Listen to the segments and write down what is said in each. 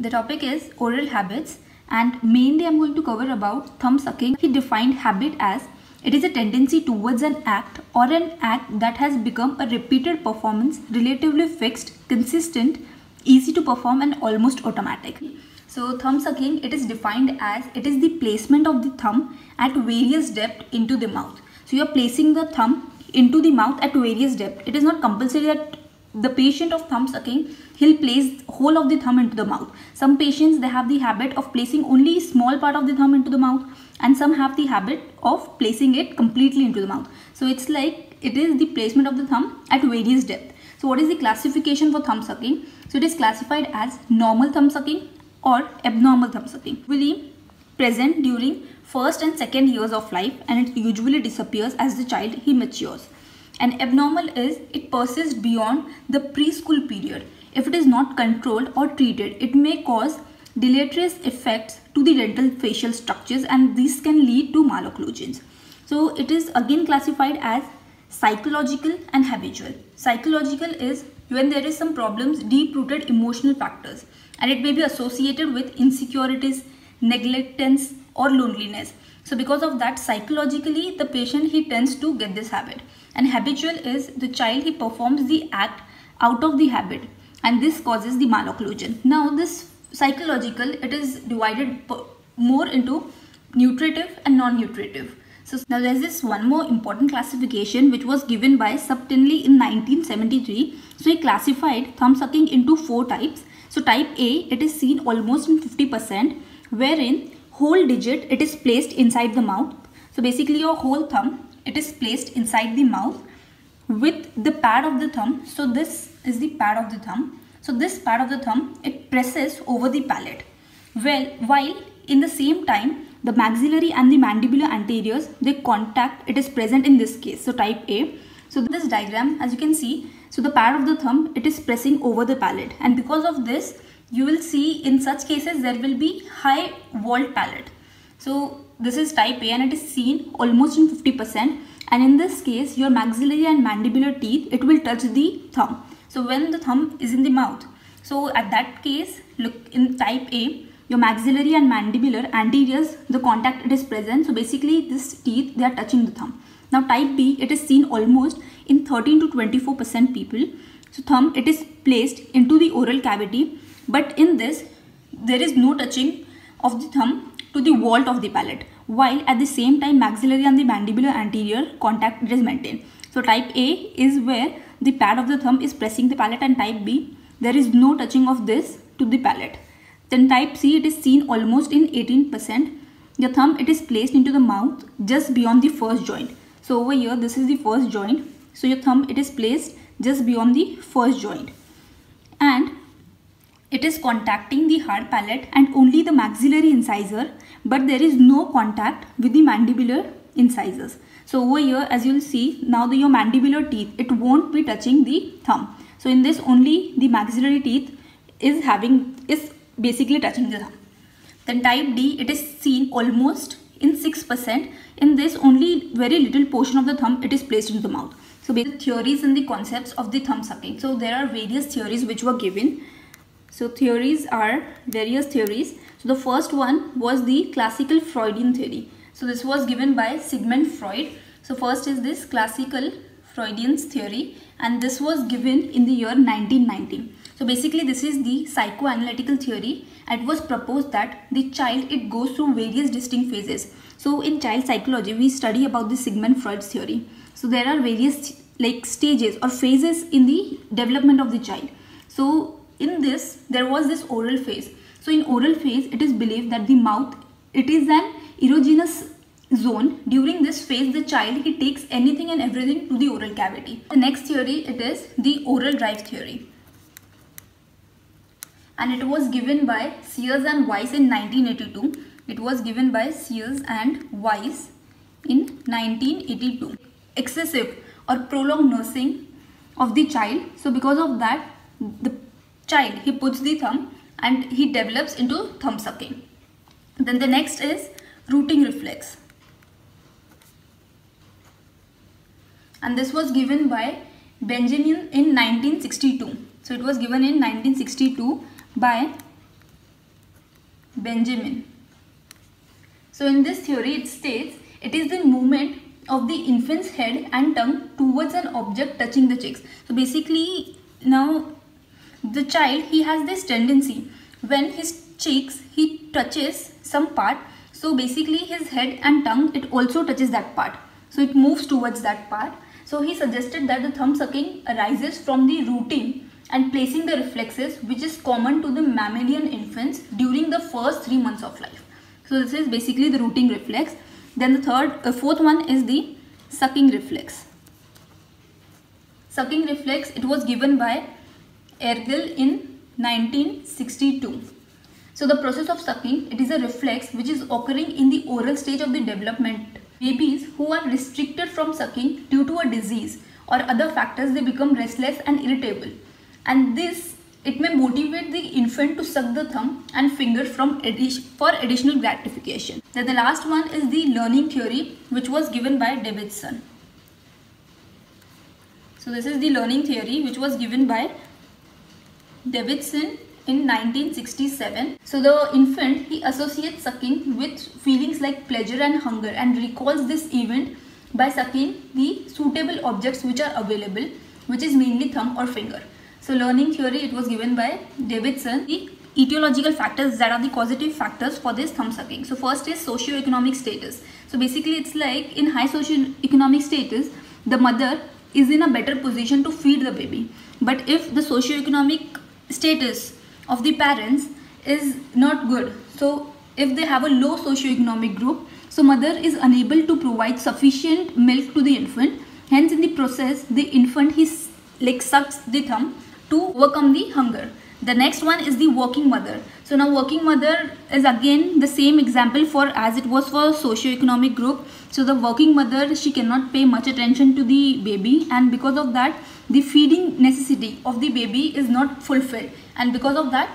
The topic is oral habits and mainly I'm going to cover about thumb sucking. He defined habit as it is a tendency towards an act or an act that has become a repeated performance, relatively fixed, consistent, easy to perform and almost automatic. So thumb sucking it is defined as it is the placement of the thumb at various depth into the mouth. So you are placing the thumb into the mouth at various depth. It is not compulsory that the patient of thumb sucking he'll place whole of the thumb into the mouth. Some patients they have the habit of placing only small part of the thumb into the mouth and some have the habit of placing it completely into the mouth. So it's like it is the placement of the thumb at various depth. So what is the classification for thumb sucking? So it is classified as normal thumb sucking or abnormal thumb sucking. Usually present during first and second years of life and it usually disappears as the child he matures. And abnormal is it persists beyond the preschool period. If it is not controlled or treated, it may cause deleterious effects to the dental facial structures and this can lead to malocclusions. So it is again classified as psychological and habitual. Psychological is when there is some problems, deep-rooted emotional factors and it may be associated with insecurities, neglectance or loneliness. So because of that psychologically the patient he tends to get this habit and habitual is the child he performs the act out of the habit and this causes the malocclusion. Now this psychological it is divided more into nutritive and non-nutritive. So now there's this one more important classification which was given by Subtelny in 1973. So he classified thumb sucking into four types. So type A it is seen almost in 50% wherein whole digit it is placed inside the mouth. So basically your whole thumb it is placed inside the mouth with the pad of the thumb. So this is the pad of the thumb. So this pad of the thumb it presses over the palate. Well while in the same time the maxillary and the mandibular anteriors they contact it is present in this case. So type A. So this diagram as you can see so the pad of the thumb it is pressing over the palate and because of this you will see in such cases there will be high walled palate. So this is type A and it is seen almost in 50% and in this case your maxillary and mandibular teeth it will touch the thumb. So when the thumb is in the mouth so at that case look in type A your maxillary and mandibular anteriors the contact it is present so basically this teeth they are touching the thumb. Now type B it is seen almost in 13 to 24% people. So thumb it is placed into the oral cavity but in this, there is no touching of the thumb to the vault of the palate, while at the same time maxillary and the mandibular anterior contact is maintained. So type A is where the pad of the thumb is pressing the palate and type B, there is no touching of this to the palate. Then type C, it is seen almost in 18%. The thumb, it is placed into the mouth just beyond the first joint. So over here, this is the first joint. So your thumb, it is placed just beyond the first joint. And it is contacting the hard palate and only the maxillary incisor but there is no contact with the mandibular incisors. So over here as you will see now the your mandibular teeth it won't be touching the thumb. So in this only the maxillary teeth is having is basically touching the thumb. Then type D it is seen almost in 6%. In this only very little portion of the thumb it is placed into the mouth. So the theories and the concepts of the thumb sucking. So there are various theories which were given so theories are various theories. So the first one was the classical Freudian theory. So this was given by Sigmund Freud. So first is this classical Freudian's theory and this was given in the year 1990. So basically this is the psychoanalytical theory. It was proposed that the child it goes through various distinct phases. So in child psychology we study about the Sigmund Freud's theory. So there are various like stages or phases in the development of the child. So in this there was this oral phase so in oral phase it is believed that the mouth it is an erogenous zone. During this phase the child he takes anything and everything to the oral cavity. The next theory it is the oral drive theory. And it was given by Sears and Weiss in 1982 it was given by Sears and Weiss in 1982 excessive or prolonged nursing of the child. So because of that the child, he puts the thumb and he develops into thumb sucking. Then the next is rooting reflex. And this was given by Benjamin in 1962. So it was given in 1962 by Benjamin. So in this theory it states it is the movement of the infant's head and tongue towards an object touching the cheeks. So basically now the child he has this tendency when his cheeks he touches some part so basically his head and tongue it also touches that part. So it moves towards that part. So he suggested that the thumb sucking arises from the rooting and placing the reflexes which is common to the mammalian infants during the first three months of life. So this is basically the rooting reflex. Then the third uh, fourth one is the sucking reflex. Sucking reflex it was given by Ergel in 1962. So the process of sucking, it is a reflex which is occurring in the oral stage of the development. Babies who are restricted from sucking due to a disease or other factors, they become restless and irritable. And this, it may motivate the infant to suck the thumb and finger from for additional gratification. Then the last one is the learning theory which was given by Davidson. So this is the learning theory which was given by Davidson in 1967. So the infant, he associates sucking with feelings like pleasure and hunger and recalls this event by sucking the suitable objects which are available, which is mainly thumb or finger. So learning theory, it was given by Davidson. The etiological factors that are the causative factors for this thumb sucking. So first is socio-economic status. So basically it's like in high socio-economic status, the mother is in a better position to feed the baby. But if the socio-economic status of the parents is not good. So if they have a low socio-economic group so mother is unable to provide sufficient milk to the infant. Hence in the process the infant he like sucks the thumb to overcome the hunger the next one is the working mother so now working mother is again the same example for as it was for socio-economic group so the working mother she cannot pay much attention to the baby and because of that the feeding necessity of the baby is not fulfilled and because of that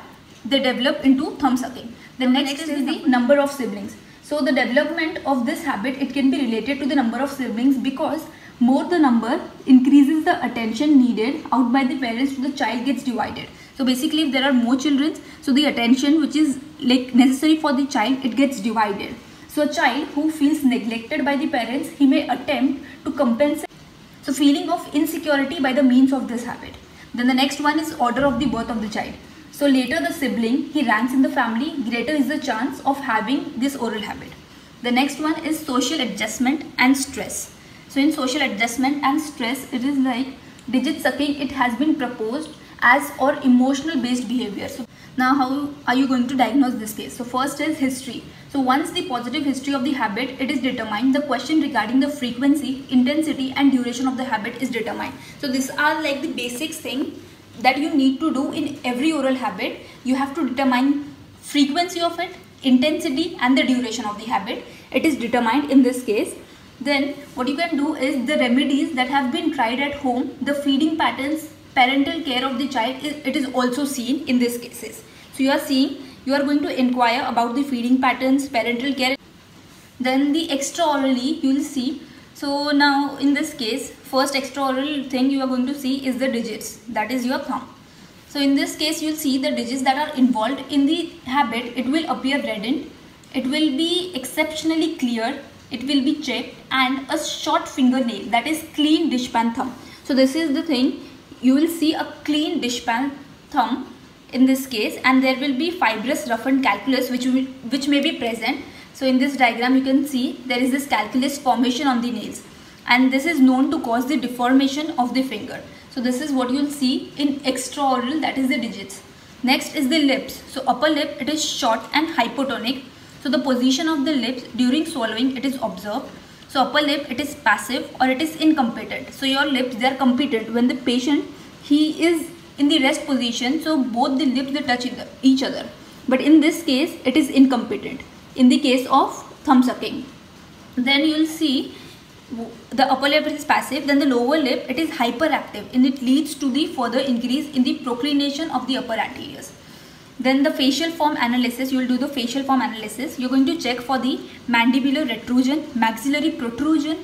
they develop into thumb sucking. The next, next is, is the number of siblings. So the development of this habit it can be related to the number of siblings because more the number increases the attention needed out by the parents to the child gets divided. So basically if there are more children so the attention which is like necessary for the child it gets divided. So a child who feels neglected by the parents he may attempt to compensate so feeling of insecurity by the means of this habit. Then the next one is order of the birth of the child. So later the sibling, he ranks in the family, greater is the chance of having this oral habit. The next one is social adjustment and stress. So in social adjustment and stress, it is like digit sucking, it has been proposed as or emotional based behavior. So now how are you going to diagnose this case? So first is history. So once the positive history of the habit it is determined, the question regarding the frequency, intensity and duration of the habit is determined. So these are like the basic thing that you need to do in every oral habit. You have to determine frequency of it, intensity and the duration of the habit. It is determined in this case. Then what you can do is the remedies that have been tried at home, the feeding patterns, parental care of the child, it is also seen in these cases. So you are seeing you are going to inquire about the feeding patterns, parental care. Then the extraorally you will see. So now in this case, first extraoral thing you are going to see is the digits. That is your thumb. So in this case, you'll see the digits that are involved in the habit. It will appear reddened. It will be exceptionally clear. It will be checked and a short fingernail that is clean dishpan thumb. So this is the thing. You will see a clean dishpan thumb in this case and there will be fibrous roughened calculus which, which may be present. So in this diagram you can see there is this calculus formation on the nails and this is known to cause the deformation of the finger. So this is what you will see in extraoral that is the digits. Next is the lips. So upper lip it is short and hypotonic. So the position of the lips during swallowing it is observed. So upper lip it is passive or it is incompetent. So your lips they are competent. When the patient he is in the rest position so both the lips they touch each other but in this case it is incompetent. In the case of thumb sucking then you will see the upper lip is passive. Then the lower lip it is hyperactive and it leads to the further increase in the proclination of the upper anteriors then the facial form analysis you will do the facial form analysis you're going to check for the mandibular retrusion maxillary protrusion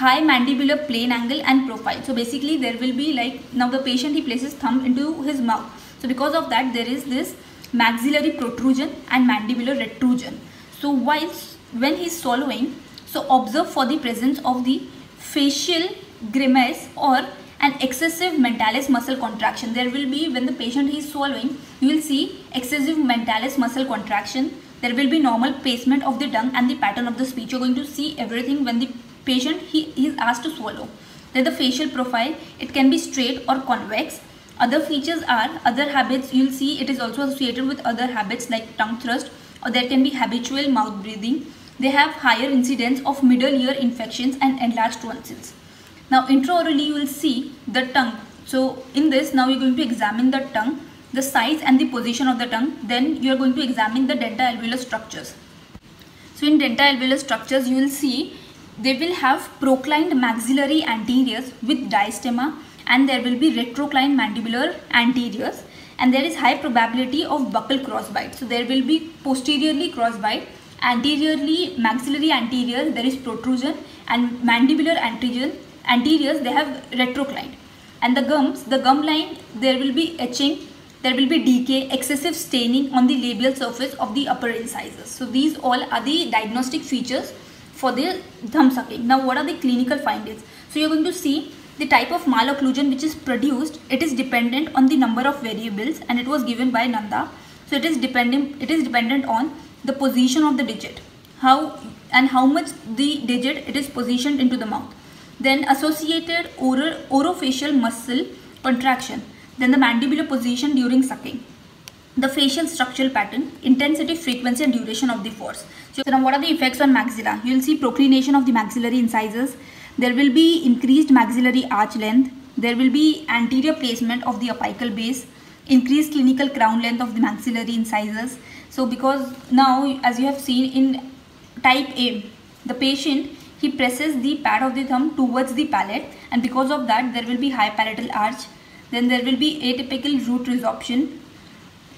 high mandibular plane angle and profile. So basically there will be like now the patient he places thumb into his mouth. So because of that there is this maxillary protrusion and mandibular retrusion. So whilst when he is swallowing, so observe for the presence of the facial grimace or an excessive mentalis muscle contraction. There will be when the patient is swallowing, you will see excessive mentalis muscle contraction. There will be normal placement of the tongue and the pattern of the speech. You're going to see everything when the patient he, he is asked to swallow. Then the facial profile, it can be straight or convex. Other features are other habits. You'll see it is also associated with other habits like tongue thrust or there can be habitual mouth breathing. They have higher incidence of middle ear infections and enlarged tonsils. Now intraorally you will see the tongue. So in this now you're going to examine the tongue, the size and the position of the tongue. Then you are going to examine the dental-alveolar structures. So in dental-alveolar structures you will see they will have proclined maxillary anteriors with diastema and there will be retroclined mandibular anteriors and there is high probability of buccal crossbite. So there will be posteriorly crossbite, anteriorly maxillary anterior there is protrusion and mandibular anterior anteriors they have retroclined. And the gums the gum line there will be etching there will be decay excessive staining on the labial surface of the upper incisors. So these all are the diagnostic features for the thumb sucking. Now what are the clinical findings? So you're going to see the type of malocclusion which is produced. It is dependent on the number of variables and it was given by nanda. So it is dependent it is dependent on the position of the digit. How and how much the digit it is positioned into the mouth then associated oral, orofacial muscle contraction, then the mandibular position during sucking, the facial structural pattern, intensity, frequency and duration of the force. So now what are the effects on maxilla? You will see proclination of the maxillary incisors, there will be increased maxillary arch length, there will be anterior placement of the apical base, increased clinical crown length of the maxillary incisors. So because now as you have seen in type A, the patient he presses the pad of the thumb towards the palate and because of that there will be high palatal arch. Then there will be atypical root resorption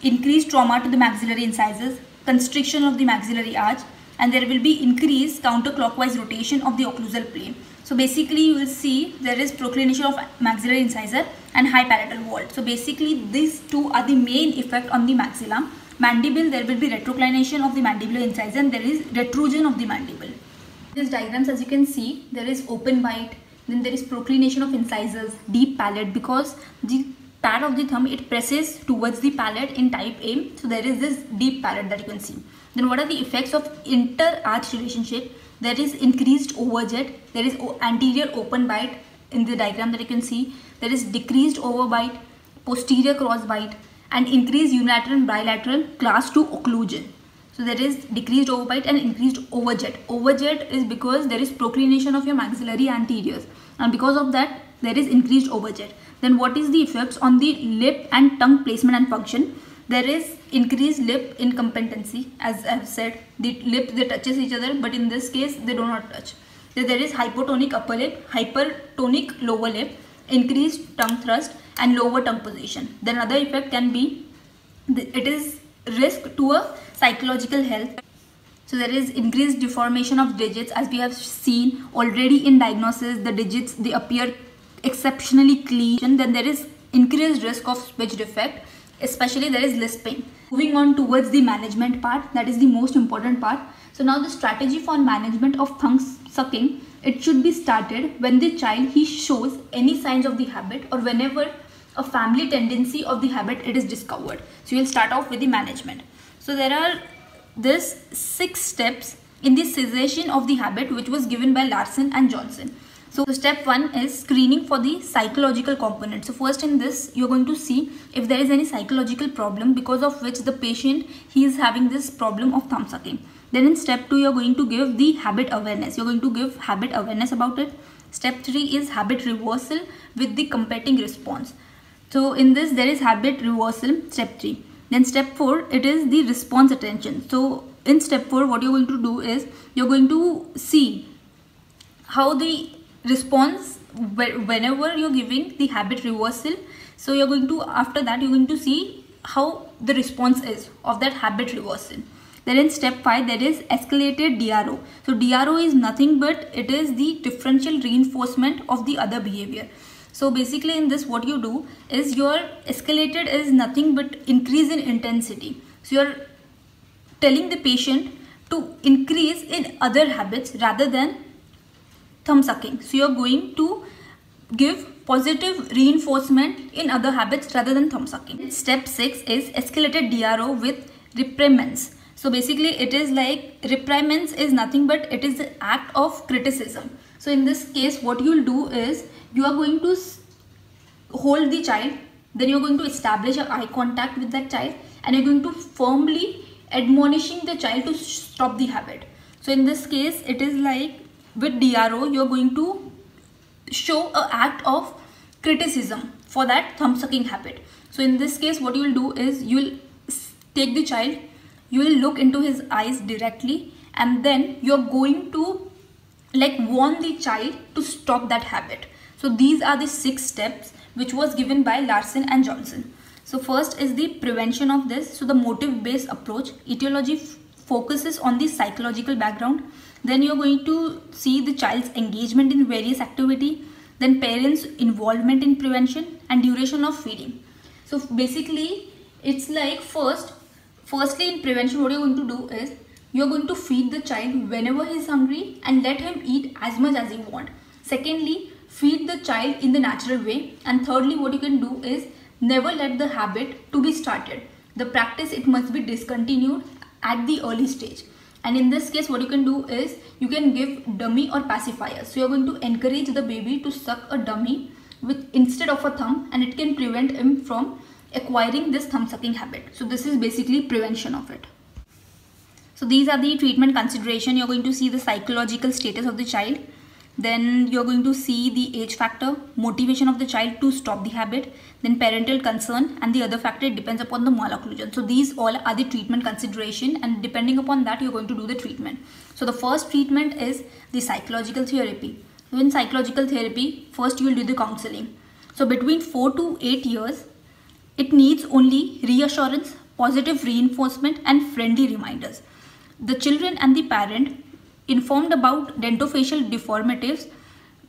increased trauma to the maxillary incisors constriction of the maxillary arch and there will be increased counterclockwise rotation of the occlusal plane. So basically you will see there is proclination of maxillary incisor and high palatal vault so basically these two are the main effect on the maxilla. Mandible there will be retroclination of the mandibular incisor and there is retrusion of the mandible these diagrams as you can see there is open bite then there is proclination of incisors deep palate because the pad of the thumb it presses towards the palate in type A. So there is this deep palate that you can see. Then what are the effects of inter-arch relationship? There is increased overjet there is anterior open bite in the diagram that you can see. There is decreased overbite posterior cross bite and increased unilateral and bilateral class 2 occlusion so there is decreased overbite and increased overjet. Overjet is because there is proclination of your maxillary anteriors and because of that there is increased overjet. Then what is the effects on the lip and tongue placement and function? There is increased lip incompetency as I have said. The lip they touches each other but in this case they do not touch. Then there is hypotonic upper lip, hypertonic lower lip, increased tongue thrust and lower tongue position. Then other effect can be it is risk to a psychological health. So there is increased deformation of digits as we have seen already in diagnosis the digits they appear exceptionally clean and then there is increased risk of speech defect especially there is lisping. Moving on towards the management part that is the most important part. So now the strategy for management of tongue sucking it should be started when the child he shows any signs of the habit or whenever a family tendency of the habit it is discovered. So you'll start off with the management. So there are this six steps in the cessation of the habit which was given by Larson and Johnson. So step one is screening for the psychological component. So first in this you're going to see if there is any psychological problem because of which the patient he is having this problem of thumb sucking. Then in step 2 you're going to give the habit awareness. You're going to give habit awareness about it. Step 3 is habit reversal with the competing response. So in this there is habit reversal step 3. Then step 4, it is the response attention. So in step 4, what you're going to do is you're going to see how the response whenever you're giving the habit reversal. So you're going to, after that, you're going to see how the response is of that habit reversal. Then in step 5 there is escalated DRO. So DRO is nothing but it is the differential reinforcement of the other behavior. So basically in this what you do is your escalated is nothing but increase in intensity. So you're telling the patient to increase in other habits rather than thumb sucking. So you're going to give positive reinforcement in other habits rather than thumb sucking. Step 6 is escalated dro with reprimands so basically it is like reprimands is nothing but it is the act of criticism. So in this case what you will do is you are going to hold the child then you're going to establish eye contact with that child and you're going to firmly admonishing the child to stop the habit. So in this case it is like with DRO you're going to show a act of criticism for that thumb sucking habit. So in this case what you will do is you will take the child you will look into his eyes directly and then you're going to like warn the child to stop that habit. So these are the six steps which was given by larson and johnson. So first is the prevention of this. So the motive based approach. Etiology focuses on the psychological background. Then you're going to see the child's engagement in various activity then parents involvement in prevention and duration of feeding. So basically it's like first Firstly, in prevention, what you're going to do is you're going to feed the child whenever he's hungry and let him eat as much as he want. Secondly, feed the child in the natural way. And thirdly, what you can do is never let the habit to be started. The practice, it must be discontinued at the early stage. And in this case, what you can do is you can give dummy or pacifier. So you're going to encourage the baby to suck a dummy with instead of a thumb and it can prevent him from acquiring this thumb sucking habit. So this is basically prevention of it. So these are the treatment consideration. You're going to see the psychological status of the child. Then you're going to see the age factor, motivation of the child to stop the habit, then parental concern and the other factor depends upon the malocclusion. So these all are the treatment consideration and depending upon that you're going to do the treatment. So the first treatment is the psychological therapy. In psychological therapy, first you will do the counseling. So between 4 to 8 years, it needs only reassurance, positive reinforcement and friendly reminders. The children and the parent informed about dentofacial deformities,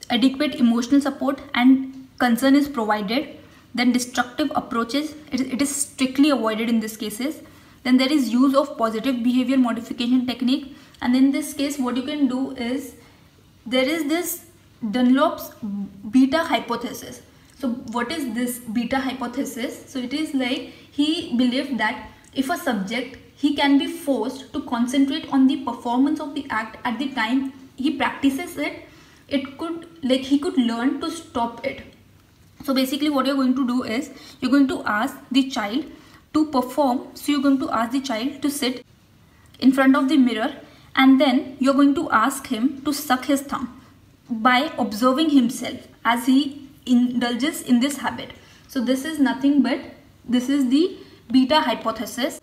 adequate emotional support and concern is provided. Then destructive approaches, it, it is strictly avoided in these cases. Then there is use of positive behavior modification technique. And in this case, what you can do is, there is this Dunlop's beta hypothesis. So what is this beta hypothesis? So it is like he believed that if a subject he can be forced to concentrate on the performance of the act at the time he practices it it could like he could learn to stop it so basically what you're going to do is you're going to ask the child to perform so you're going to ask the child to sit in front of the mirror and then you're going to ask him to suck his thumb by observing himself as he indulges in this habit. So this is nothing but this is the beta hypothesis.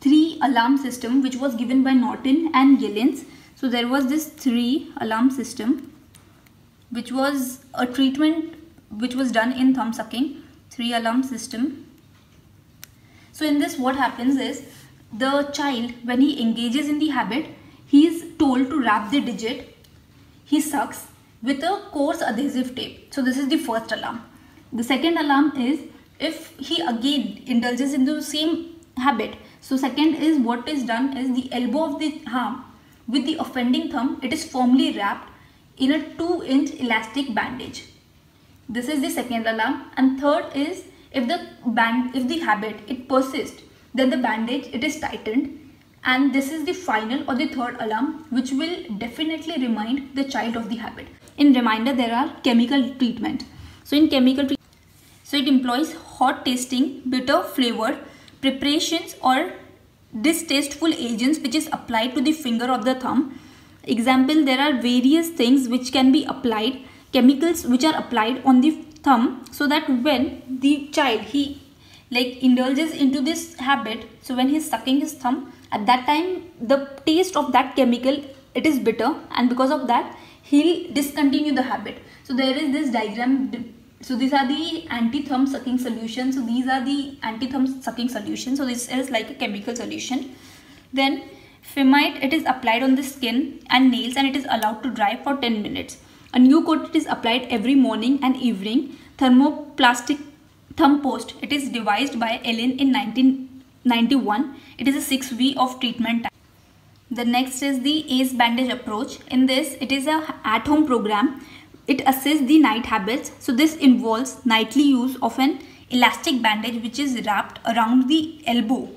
Three alarm system which was given by Norton and Gillens. So there was this three alarm system which was a treatment which was done in thumb sucking. Three alarm system. So in this what happens is the child when he engages in the habit he is told to wrap the digit he sucks with a coarse adhesive tape. So this is the first alarm. The second alarm is if he again indulges in the same habit. So second is what is done is the elbow of the arm with the offending thumb it is firmly wrapped in a 2 inch elastic bandage. This is the second alarm and third is if the band if the habit it persists then the bandage it is tightened and this is the final or the third alarm which will definitely remind the child of the habit. In reminder, there are chemical treatment. So in chemical treatment, so it employs hot tasting, bitter flavored preparations or distasteful agents which is applied to the finger of the thumb. Example, there are various things which can be applied, chemicals which are applied on the thumb so that when the child, he like indulges into this habit, so when he's sucking his thumb, at that time the taste of that chemical, it is bitter and because of that he'll discontinue the habit. So there is this diagram. So these are the anti-thumb sucking solution. So these are the anti-thumb sucking solution. So this is like a chemical solution. Then Femite, it is applied on the skin and nails and it is allowed to dry for 10 minutes. A new coat is applied every morning and evening. thermoplastic thumb post. It is devised by Ellen in 1991. It is a 6 V of treatment time. The next is the ACE bandage approach. In this, it is a at-home program. It assists the night habits. So this involves nightly use of an elastic bandage which is wrapped around the elbow.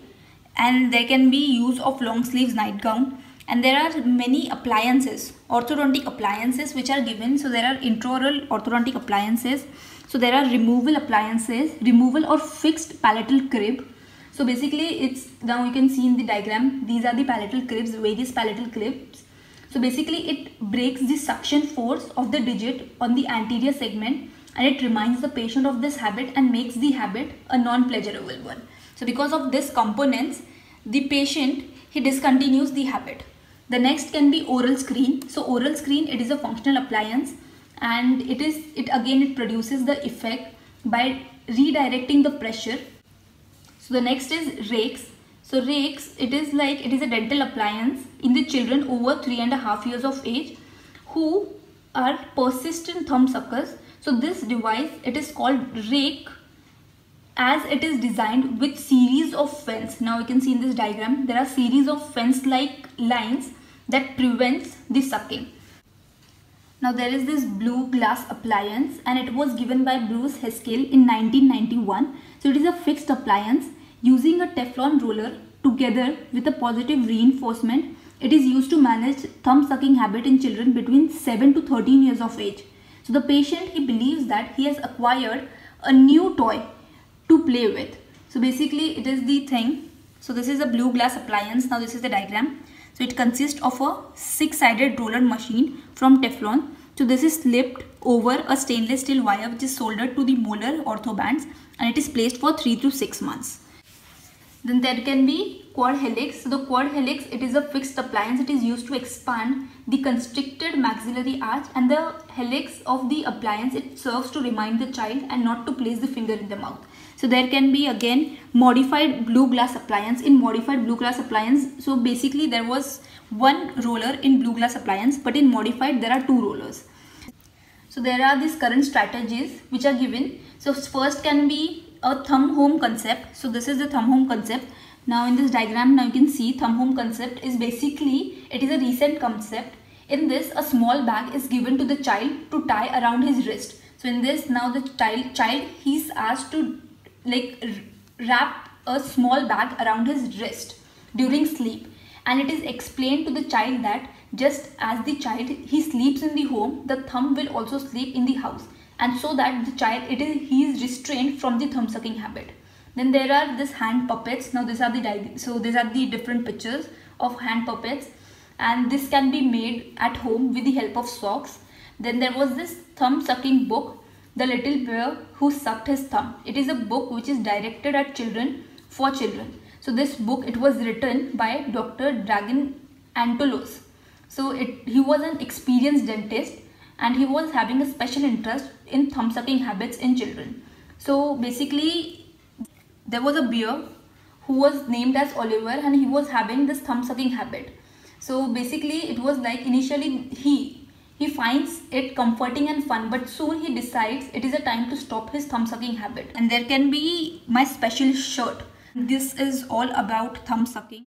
And there can be use of long sleeves nightgown. And there are many appliances orthodontic appliances which are given. So there are intraoral orthodontic appliances. So there are removal appliances removal or fixed palatal crib. So basically it's now you can see in the diagram these are the palatal cribs various palatal cribs so basically it breaks the suction force of the digit on the anterior segment and it reminds the patient of this habit and makes the habit a non-pleasurable one. So because of this components, the patient, he discontinues the habit. The next can be oral screen. So oral screen, it is a functional appliance and it is, it again, it produces the effect by redirecting the pressure. So the next is rakes. So rakes, it is like, it is a dental appliance in the children over three and a half years of age who are persistent thumb suckers so this device, it is called rake as it is designed with series of fence. Now you can see in this diagram, there are series of fence like lines that prevents the sucking. Now there is this Bluegrass appliance and it was given by Bruce Haskell in 1991. So it is a fixed appliance using a Teflon roller together with a positive reinforcement. It is used to manage thumb sucking habit in children between 7 to 13 years of age. So the patient, he believes that he has acquired a new toy to play with. So basically it is the thing. So this is a Bluegrass appliance. Now this is the diagram. So it consists of a six-sided roller machine from Teflon. So this is slipped over a stainless steel wire which is soldered to the molar orthobands and it is placed for 3 to 6 months. Then there can be quad helix. So the quad helix, it is a fixed appliance. It is used to expand the constricted maxillary arch and the helix of the appliance, it serves to remind the child and not to place the finger in the mouth. So there can be again modified Bluegrass appliance. In modified Bluegrass appliance, so basically there was one roller in Bluegrass appliance but in modified there are two rollers. So there are these current strategies which are given. So first can be a thumb home concept. So this is the thumb home concept. Now in this diagram now you can see thumb home concept is basically it is a recent concept. In this a small bag is given to the child to tie around his wrist. So in this now the child child he's asked to like wrap a small bag around his wrist during sleep and it is explained to the child that just as the child he sleeps in the home the thumb will also sleep in the house and so that the child it is he is restrained from the thumb sucking habit. Then there are this hand puppets. Now these are the so these are the different pictures of hand puppets. And this can be made at home with the help of socks. Then there was this thumb sucking book the little bear who sucked his thumb. It is a book which is directed at children for children. So this book it was written by dr dragan antolos. So it he was an experienced dentist and he was having a special interest in thumb sucking habits in children. So basically there was a bear who was named as Oliver and he was having this thumb sucking habit. So basically it was like initially he he finds it comforting and fun but soon he decides it is a time to stop his thumb sucking habit and there can be my special shirt. This is all about thumb sucking.